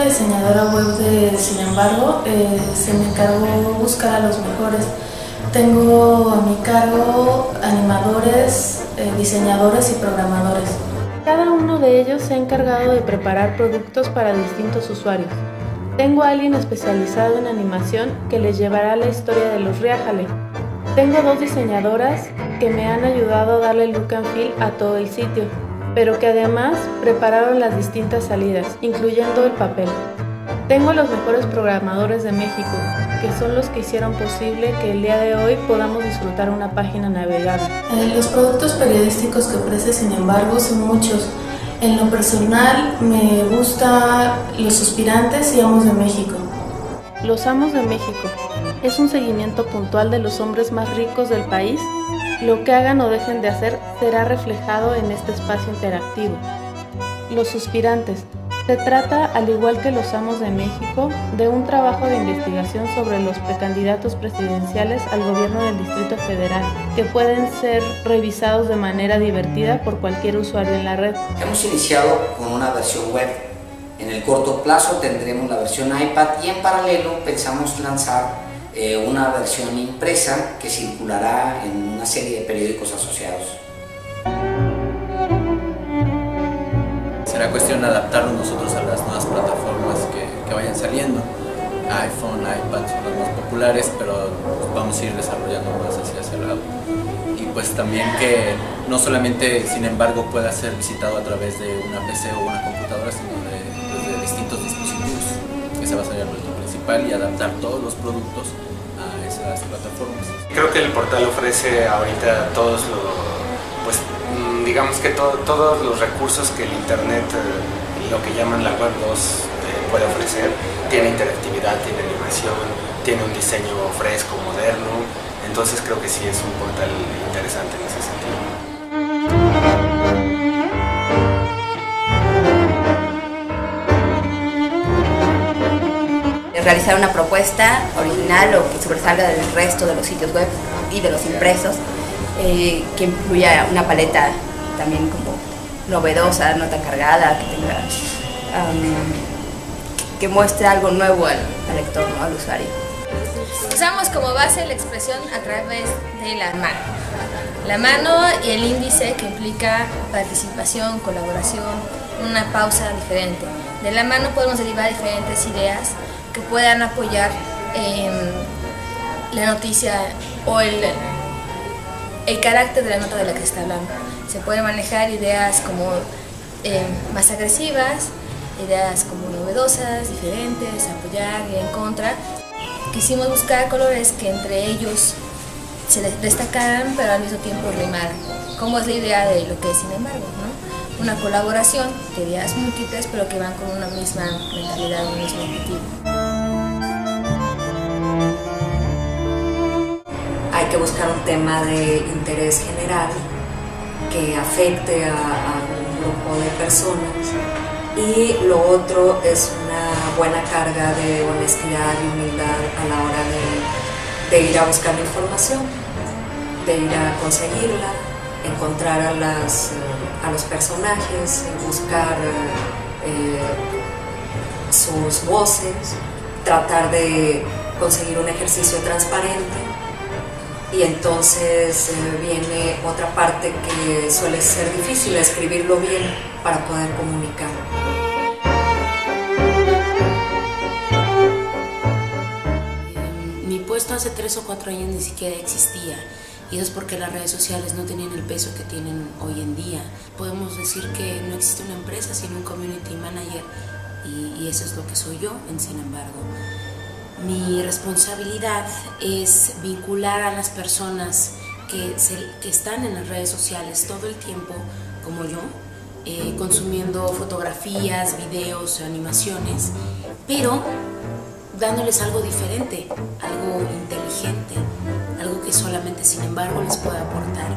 la diseñadora web de Sin embargo, eh, se me encargó buscar a los mejores. Tengo a mi cargo animadores, eh, diseñadores y programadores. Cada uno de ellos se ha encargado de preparar productos para distintos usuarios. Tengo a alguien especializado en animación que les llevará la historia de los Riájale. Tengo dos diseñadoras que me han ayudado a darle look and feel a todo el sitio, pero que además prepararon las distintas salidas, incluyendo el papel. Tengo los mejores programadores de México, que son los que hicieron posible que el día de hoy podamos disfrutar una página navegable. Eh, los productos periodísticos que ofrece, sin embargo, son muchos. En lo personal, me gusta Los Suspirantes y Amos de México. Los Amos de México es un seguimiento puntual de los hombres más ricos del país. Lo que hagan o dejen de hacer será reflejado en este espacio interactivo. Los Suspirantes se trata, al igual que los Amos de México, de un trabajo de investigación sobre los precandidatos presidenciales al gobierno del Distrito Federal, que pueden ser revisados de manera divertida por cualquier usuario en la red. Hemos iniciado con una versión web. En el corto plazo tendremos la versión iPad y en paralelo pensamos lanzar eh, una versión impresa que circulará en una serie de periódicos asociados. será cuestión de adaptarnos nosotros a las nuevas plataformas que, vayan saliendo. iPhone, iPad son las más populares, pero vamos a ir desarrollando más hacia ese lado. Y pues también que no solamente, sin embargo, pueda ser visitado a través de una PC o una computadora, sino de, distintos dispositivos, que se va a ser el reto principal y adaptar todos los productos a esas plataformas. Creo que el portal ofrece ahorita todos los pues mm, digamos que todos los recursos que el Internet, eh, lo que llaman la Web 2, eh, puede ofrecer, tiene interactividad, tiene animación, tiene un diseño fresco, moderno, entonces creo que sí es un portal interesante en ese sentido. Realizar una propuesta original o que sobresalga del resto de los sitios web y de los impresos eh, que incluya una paleta también como novedosa, no tan cargada, que tenga que muestre algo nuevo al, lector, al usuario. Usamos como base la expresión a través de la mano. La mano y el índice que implica participación, colaboración, una pausa diferente. De la mano podemos derivar diferentes ideas que puedan apoyar la noticia o el, el carácter de la nota de la que se está hablando. Se pueden manejar ideas como eh, más agresivas, ideas como novedosas, diferentes, apoyar y en contra. Quisimos buscar colores que entre ellos se destacaran, pero al mismo tiempo rimaran, como es la idea de lo que es sin embargo. Una colaboración de ideas múltiples, pero que van con una misma mentalidad, un mismo objetivo. Que buscar un tema de interés general que afecte a, un grupo de personas. Y lo otro es una buena carga de honestidad y humildad a la hora de, ir a buscar la información, de ir a conseguirla, encontrar a, las, a los personajes, buscar eh, sus voces, tratar de conseguir un ejercicio transparente y entonces eh, viene otra parte que suele ser difícil, escribirlo bien para poder comunicar. Mi puesto hace tres o cuatro años ni siquiera existía y eso es porque las redes sociales no tenían el peso que tienen hoy en día. Podemos decir que no existe una empresa sino un community manager y, y eso es lo que soy yo, en sin embargo. Mi responsabilidad es vincular a las personas que, están en las redes sociales todo el tiempo, como yo, eh, consumiendo fotografías, videos, animaciones, pero dándoles algo diferente, algo inteligente, algo que solamente sin embargo les puede aportar